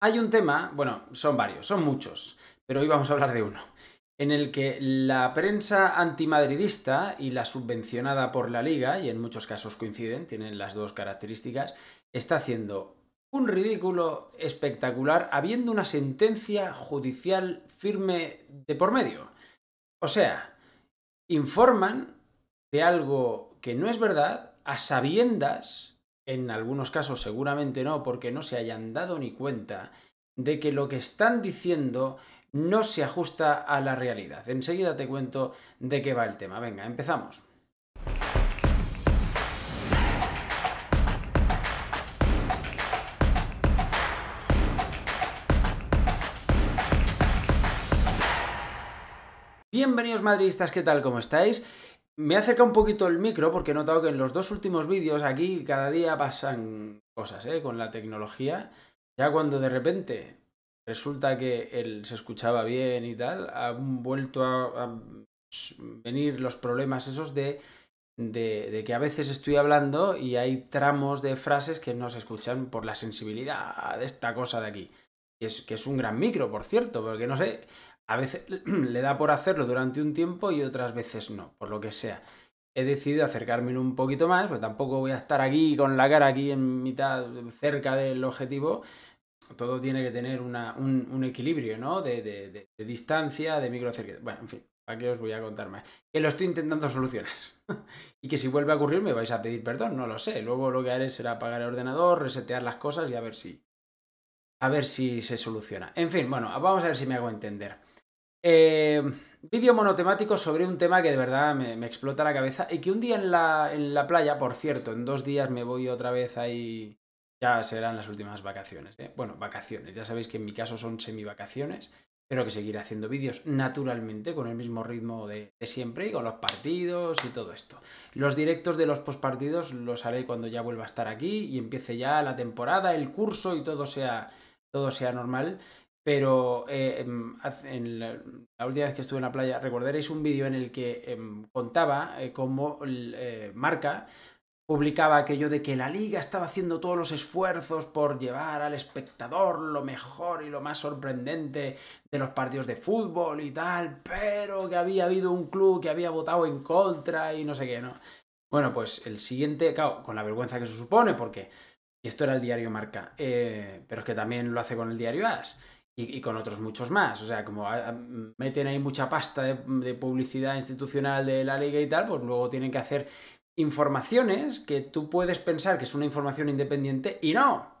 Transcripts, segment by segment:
Hay un tema, bueno, son varios, son muchos, pero hoy vamos a hablar de uno, en el que la prensa antimadridista y la subvencionada por la liga, y en muchos casos coinciden, tienen las dos características, está haciendo un ridículo espectacular habiendo una sentencia judicial firme de por medio. O sea, informan de algo que no es verdad a sabiendas en algunos casos seguramente no, porque no se hayan dado ni cuenta de que lo que están diciendo no se ajusta a la realidad. Enseguida te cuento de qué va el tema. Venga, empezamos. Bienvenidos madridistas, ¿qué tal? ¿Cómo estáis? Me acerca un poquito el micro porque he notado que en los dos últimos vídeos aquí cada día pasan cosas ¿eh? con la tecnología. Ya cuando de repente resulta que él se escuchaba bien y tal, han vuelto a, venir los problemas esos de, de, que a veces estoy hablando y hay tramos de frases que no se escuchan por la sensibilidad de esta cosa de aquí. es, que es un gran micro, por cierto, porque no sé, a veces le da por hacerlo durante un tiempo y otras veces no, por lo que sea. He decidido acercarme un poquito más, pero tampoco voy a estar aquí con la cara aquí en mitad, cerca del objetivo. Todo tiene que tener un, equilibrio, ¿no? De, distancia, de micro Bueno, en fin, ¿para qué os voy a contar más? Que lo estoy intentando solucionar. y que si vuelve a ocurrir me vais a pedir perdón, no lo sé. Luego lo que haré será apagar el ordenador, resetear las cosas y a ver si. A ver si se soluciona. En fin, bueno, vamos a ver si me hago entender. Eh, vídeo monotemático sobre un tema que de verdad me, explota la cabeza y que un día en la, en la, playa, por cierto, en dos días me voy otra vez ahí, ya serán las últimas vacaciones. ¿eh? Bueno, vacaciones, ya sabéis que en mi caso son semi-vacaciones, pero que seguiré haciendo vídeos naturalmente con el mismo ritmo de, siempre y con los partidos y todo esto. Los directos de los postpartidos los haré cuando ya vuelva a estar aquí y empiece ya la temporada, el curso y todo sea, todo sea normal. Pero eh, em, la, última vez que estuve en la playa, recordaréis un vídeo en el que em, contaba eh, cómo eh, Marca publicaba aquello de que la liga estaba haciendo todos los esfuerzos por llevar al espectador lo mejor y lo más sorprendente de los partidos de fútbol y tal, pero que había habido un club que había votado en contra y no sé qué, ¿no? Bueno, pues el siguiente, claro, con la vergüenza que se supone, porque esto era el diario Marca, pero es que también lo hace con el diario As y, con otros muchos más. O sea, como meten ahí mucha pasta de, publicidad institucional de la liga y tal, pues luego tienen que hacer informaciones que tú puedes pensar que es una información independiente y no.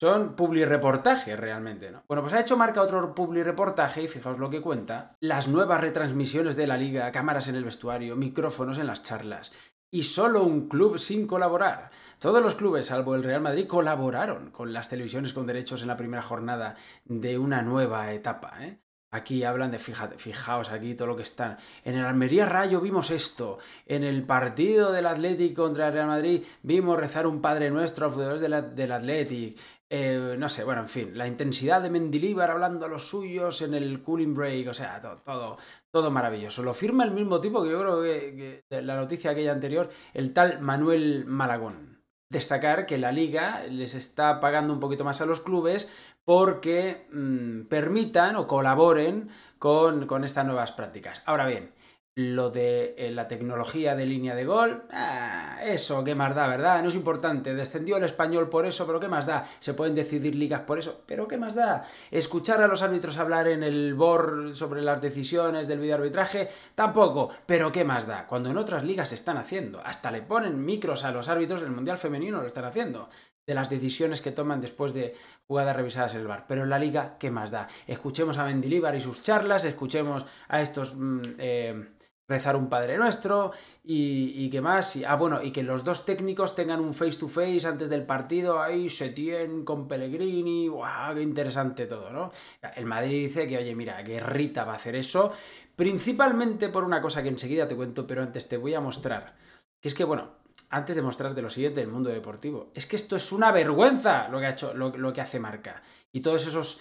Son publireportajes realmente, ¿no? Bueno, pues ha hecho marca otro publireportaje y fijaos lo que cuenta. Las nuevas retransmisiones de la liga, cámaras en el vestuario, micrófonos en las charlas, y solo un club sin colaborar. Todos los clubes, salvo el Real Madrid, colaboraron con las televisiones con derechos en la primera jornada de una nueva etapa. ¿eh? Aquí hablan de, fíjate, fijaos aquí todo lo que están. En el Almería Rayo vimos esto. En el partido del Atlético contra el Real Madrid vimos rezar un Padre Nuestro a jugadores del, del Athletic. Eh, no sé, bueno, en fin, la intensidad de Mendilibar hablando a los suyos en el cooling break, o sea, todo, todo, maravilloso. Lo firma el mismo tipo que yo creo que, la noticia aquella anterior, el tal Manuel Malagón. Destacar que la liga les está pagando un poquito más a los clubes porque mm, permitan o colaboren con, con estas nuevas prácticas. Ahora bien, lo de eh, la tecnología de línea de gol, ah, eso, ¿qué más da, verdad? No es importante. Descendió el español por eso, pero ¿qué más da? Se pueden decidir ligas por eso, pero ¿qué más da? Escuchar a los árbitros hablar en el BOR sobre las decisiones del videoarbitraje, tampoco, pero ¿qué más da? Cuando en otras ligas se están haciendo, hasta le ponen micros a los árbitros, en el Mundial Femenino lo están haciendo de las decisiones que toman después de jugadas revisadas en el bar. Pero en la liga, ¿qué más da? Escuchemos a Mendilibar y sus charlas, escuchemos a estos mm, eh, rezar un Padre Nuestro y, qué más. Y, ah, bueno, y que los dos técnicos tengan un face to face antes del partido, ahí Setién con Pellegrini, ¡guau! Qué interesante todo, ¿no? El Madrid dice que, oye, mira, Guerrita va a hacer eso, principalmente por una cosa que enseguida te cuento, pero antes te voy a mostrar. Que es que, bueno, antes de mostrarte lo siguiente del mundo deportivo, es que esto es una vergüenza lo que ha hecho, lo, lo que hace Marca. Y todos esos,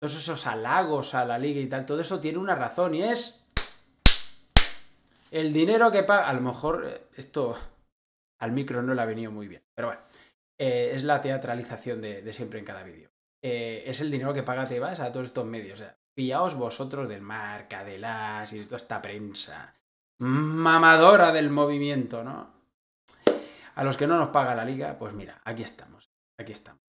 todos esos halagos a la liga y tal, todo eso tiene una razón y es el dinero que paga, a lo mejor eh, esto al micro no le ha venido muy bien, pero bueno, eh, es la teatralización de, siempre en cada vídeo. eh, es el dinero que paga Tebas a todos estos medios. O sea, fiaos vosotros del marca, del as y de toda esta prensa mamadora del movimiento, ¿no? A los que no nos paga la liga, pues mira, aquí estamos, aquí estamos.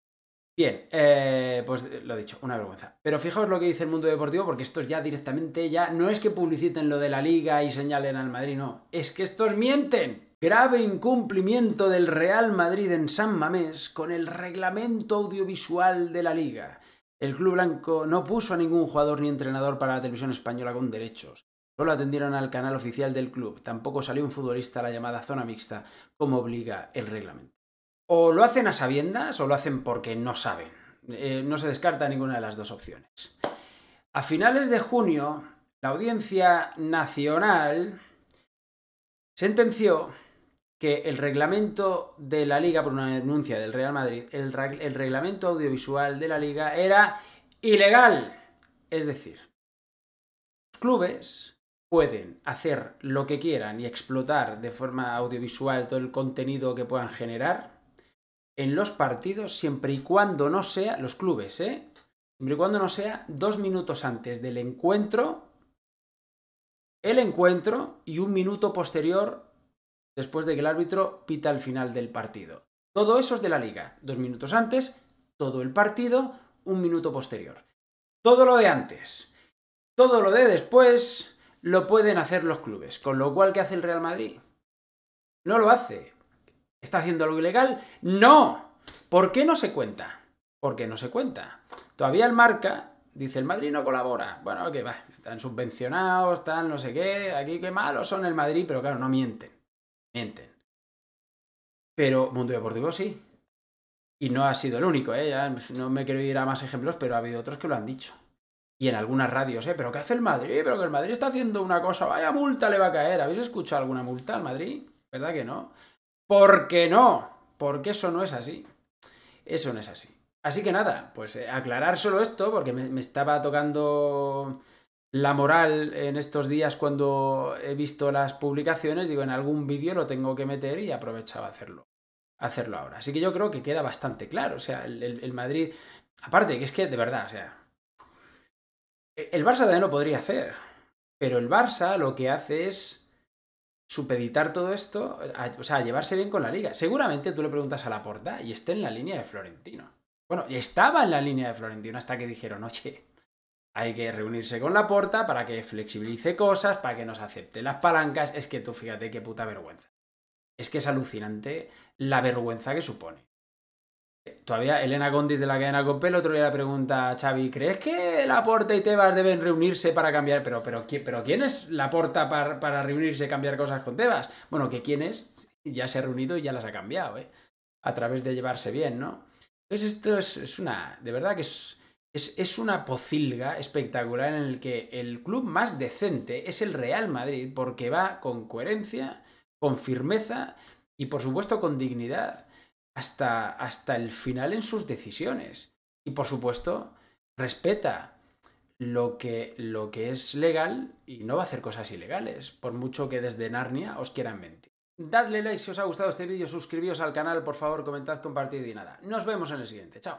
Bien, eh, pues lo dicho, una vergüenza. Pero fijaos lo que dice el mundo deportivo, porque estos ya directamente ya no es que publiciten lo de la liga y señalen al Madrid, no, es que estos mienten. Grave incumplimiento del Real Madrid en San Mamés con el reglamento audiovisual de la liga. El club blanco no puso a ningún jugador ni entrenador para la televisión española con derechos. Solo atendieron al canal oficial del club. Tampoco salió un futbolista a la llamada zona mixta, como obliga el reglamento. O lo hacen a sabiendas o lo hacen porque no saben. Eh, no se descarta ninguna de las dos opciones. A finales de junio, la Audiencia Nacional sentenció que el reglamento de la liga, por una denuncia del Real Madrid, el, el reglamento audiovisual de la liga era ilegal. Es decir, los clubes pueden hacer lo que quieran y explotar de forma audiovisual todo el contenido que puedan generar en los partidos siempre y cuando no sea, los clubes, ¿eh? Siempre y cuando no sea dos minutos antes del encuentro, el encuentro y un minuto posterior después de que el árbitro pita el final del partido. Todo eso es de la liga. Dos minutos antes, todo el partido, un minuto posterior. Todo lo de antes, todo lo de después, lo pueden hacer los clubes. Con lo cual, ¿qué hace el Real Madrid? No lo hace. ¿Está haciendo algo ilegal? No. ¿Por qué no se cuenta? ¿Por qué no se cuenta? Todavía el marca dice el Madrid no colabora. Bueno, que va, están subvencionados, están no sé qué, aquí qué malos son el Madrid, pero claro, no mienten. Mienten. Pero Mundo Deportivo sí. Y no ha sido el único, ¿eh? Ya no me quiero ir a más ejemplos, pero ha habido otros que lo han dicho y en algunas radios, ¿eh? ¿Pero qué hace el Madrid? Pero que el Madrid está haciendo una cosa, vaya multa le va a caer. ¿Habéis escuchado alguna multa al Madrid? ¿Verdad que no? ¿Por qué no? Porque eso no es así. Eso no es así. Así que nada, pues eh, aclarar solo esto, porque me, estaba tocando la moral en estos días cuando he visto las publicaciones. Digo, en algún vídeo lo tengo que meter y aprovechaba hacerlo. Hacerlo ahora. Así que yo creo que queda bastante claro. O sea, el, el, el Madrid. Aparte, que es que de verdad, o sea, el Barça también lo podría hacer, pero el Barça lo que hace es supeditar todo esto, o sea, llevarse bien con la liga. Seguramente tú le preguntas a la porta y esté en la línea de Florentino. Bueno, estaba en la línea de Florentino hasta que dijeron, oye, hay que reunirse con la porta para que flexibilice cosas, para que nos acepte las palancas. Es que tú fíjate qué puta vergüenza. Es que es alucinante la vergüenza que supone. Todavía Elena Gondis de la cadena Cope el otro día le pregunta a Xavi, ¿crees que Laporta y Tebas deben reunirse para cambiar? Pero, pero, pero ¿quién es Laporta para, para reunirse y cambiar cosas con Tebas? Bueno, que quién es, ya se ha reunido y ya las ha cambiado, ¿eh? A través de llevarse bien, ¿no? Entonces esto es, es una, de verdad que es, es, es, una pocilga espectacular en el que el club más decente es el Real Madrid, porque va con coherencia, con firmeza y por supuesto con dignidad hasta, hasta el final en sus decisiones. Y por supuesto, respeta lo que, lo que es legal y no va a hacer cosas ilegales, por mucho que desde Narnia os quieran mentir. Dadle like si os ha gustado este vídeo, suscribíos al canal, por favor, comentad, compartid y nada. Nos vemos en el siguiente. Chao.